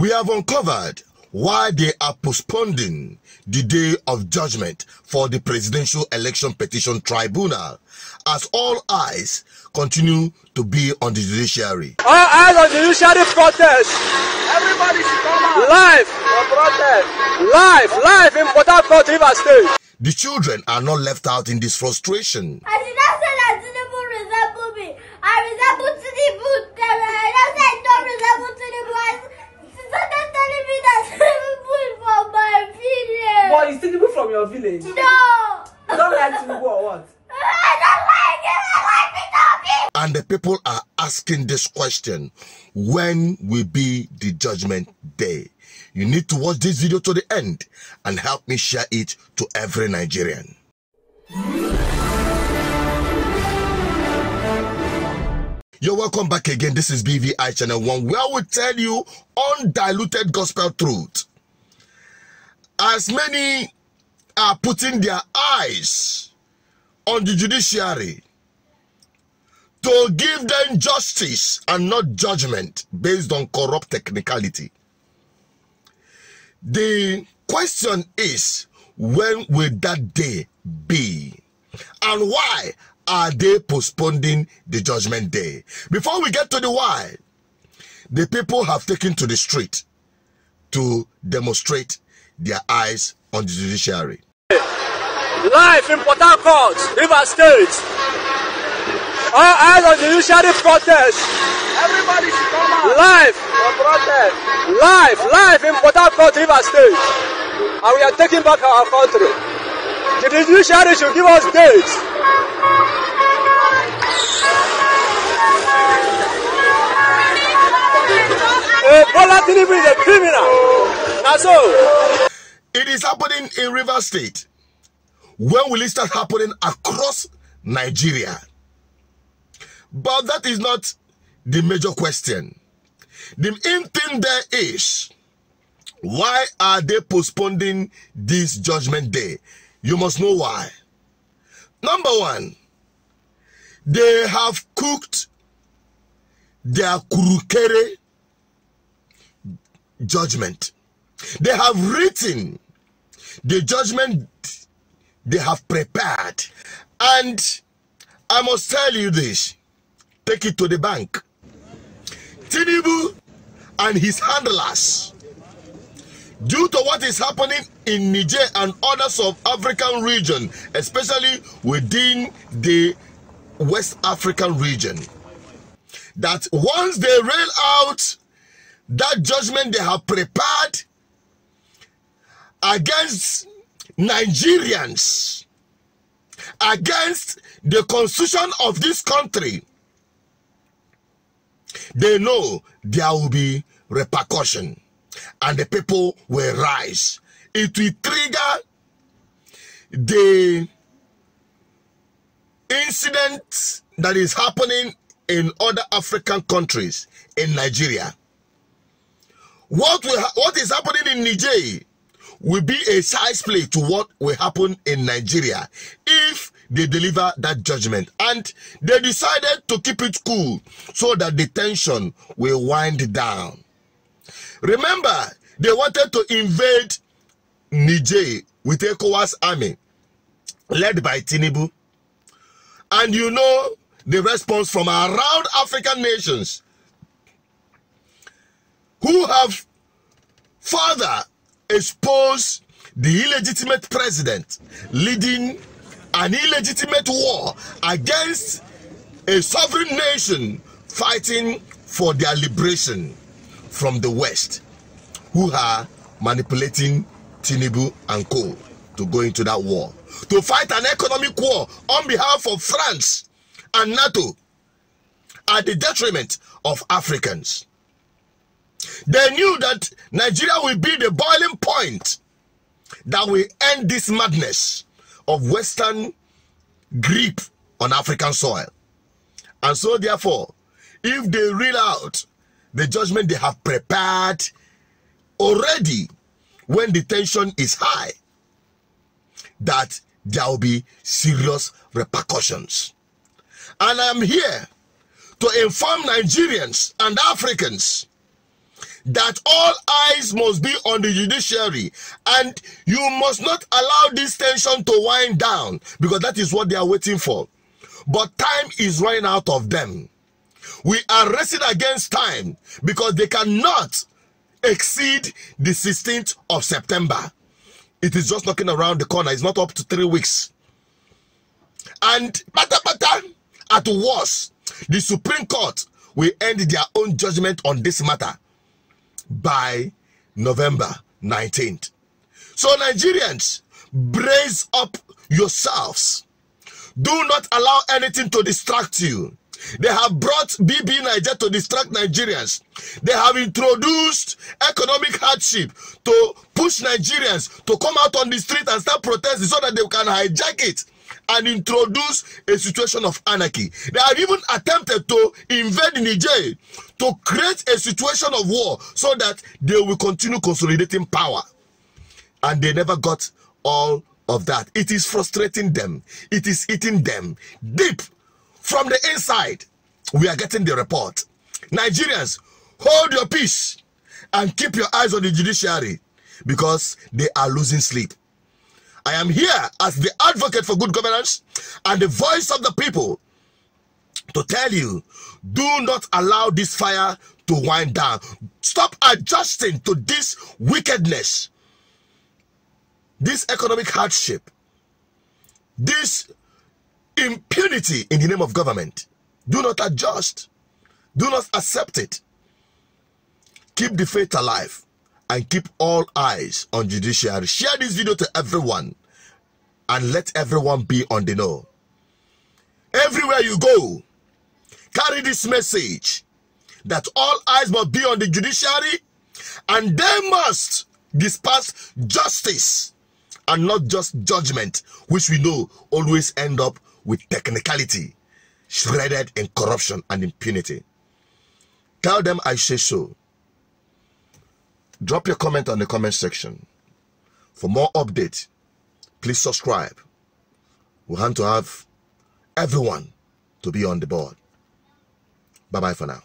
We have uncovered why they are postponing the day of judgment for the Presidential Election Petition Tribunal as all eyes continue to be on the judiciary. All eyes on the judiciary protest. Everybody should come out. Live for protest. Live, live in Port Harcourt, River State. The children are not left out in this frustration. I did not say that Tinubu resemble me. I resemble Tinubu. I don't say I don't resemble your village? You No. don't like Tinubu or what? I don't like him. I like Tinubu. And the people are asking this question when will be the judgment day? You need to watch this video to the end and help me share it to every Nigerian. You're welcome back again. This is BVI Channel 1, where we tell you undiluted gospel truth. As many are putting their eyes on the judiciary to give them justice and not judgment based on corrupt technicality. The question is when will that day be? And why are they postponing the judgment day? Before we get to the why, the people have taken to the street to demonstrate their eyes on the judiciary. Live in Port Harcourt, River State. All eyes on judiciary protest. Everybody should come out. Live for protest. Live, live in Port Harcourt, River State. And we are taking back our country. The judiciary should give us dates. Bola Tinubu is a criminal. Now so. It is happening in River State. When will it start happening across Nigeria? But that is not the major question. The main thing there is why are they postponing this judgment day? You must know why. Number one, they have cooked their kurukere judgment. They have written the judgment they have prepared. And I must tell you this take it to the bank. Tinubu and his handlers, due to what is happening in Niger and others of African region, especially within the West African region, that once they rail out that judgment they have prepared against Nigerians, against the constitution of this country, they know there will be repercussion and the people will rise. It will trigger the incident that is happening in other African countries in Nigeria. What will ha- what is happening in Niger will be a size play to what will happen in Nigeria if they deliver that judgment. And they decided to keep it cool so that the tension will wind down. Remember, they wanted to invade Niger with ECOWAS army led by Tinubu. And you know the response from around African nations who have further exposed the illegitimate president leading an illegitimate war against a sovereign nation fighting for their liberation from the West, who are manipulating Tinubu and co to go into that war, to fight an economic war on behalf of France and NATO at the detriment of Africans. They knew that Nigeria will be the boiling point that will end this madness of Western grip on African soil. And so, therefore, if they reel out the judgment they have prepared already when the tension is high, that there will be serious repercussions. And I'm here to inform Nigerians and Africans that all eyes must be on the judiciary and you must not allow this tension to wind down because that is what they are waiting for. But time is running out of them. We are racing against time because they cannot exceed the 16th of September. It is just knocking around the corner. It's not up to three weeks. And bata bata, at worst, the Supreme Court will end their own judgment on this matter by November 19th. So, Nigerians, brace up yourselves. Do not allow anything to distract you. They have brought BB Niger to distract Nigerians. They have introduced economic hardship to push Nigerians to come out on the street and start protesting so that they can hijack it and introduce a situation of anarchy. They have even attempted to invade Niger to create a situation of war so that they will continue consolidating power. And they never got all of that. It is frustrating them, it is eating them deep from the inside. We are getting the report. Nigerians, hold your peace and keep your eyes on the judiciary because they are losing sleep. I am here as the advocate for good governance and the voice of the people to tell you do not allow this fire to wind down. Stop adjusting to this wickedness, this economic hardship, this impunity in the name of government. Do not adjust, do not accept it. Keep the faith alive and keep all eyes on judiciary. Share this video to everyone and let everyone be on the know. Everywhere you go, carry this message that all eyes must be on the judiciary and they must dispense justice and not just judgment, which we know always end up with technicality, shredded in corruption and impunity. Tell them I say so. Drop your comment on the comment section. For more updates, please subscribe. We want to have everyone to be on the board. Bye bye for now.